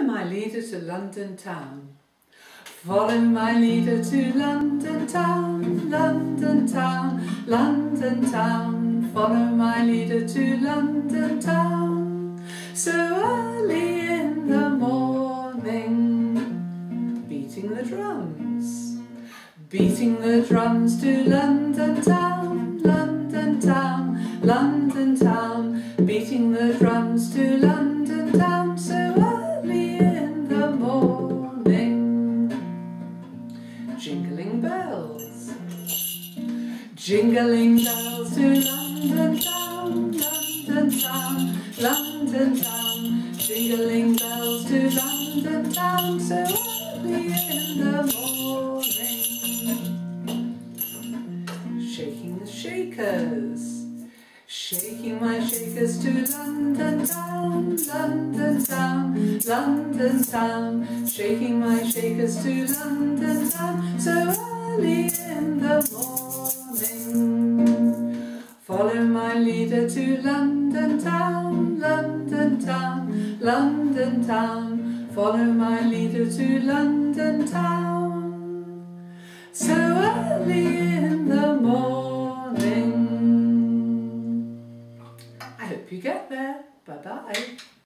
Follow my leader to London town. Follow my leader to London town, London town, London town. Follow my leader to London town. So early in the morning, beating the drums, beating the drums to London town, London town, London town, beating the drums to London town. Jingling bells. Jingling bells to London town, London town, London town. Jingling bells to London town so early in the morning. Shaking the shakers. Shaking my shakers to London town, London town, London town. Shaking my shakers to London town so early in the morning. Follow my leader to London town, London town, London town. Follow my leader to London town so early in the morning I hope you get there. Bye bye.